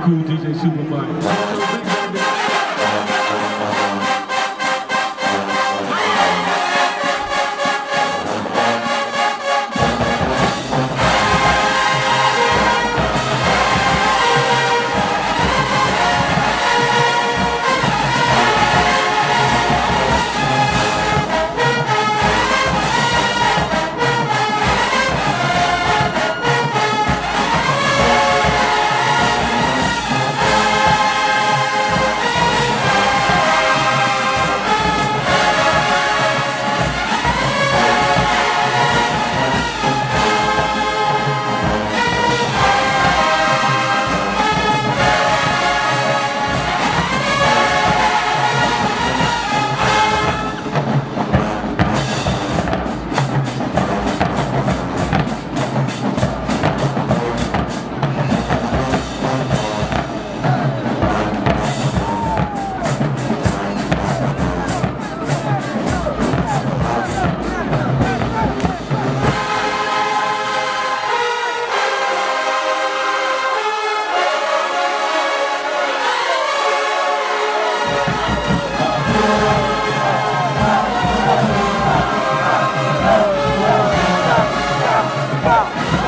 Cool DJ Superbike. 棒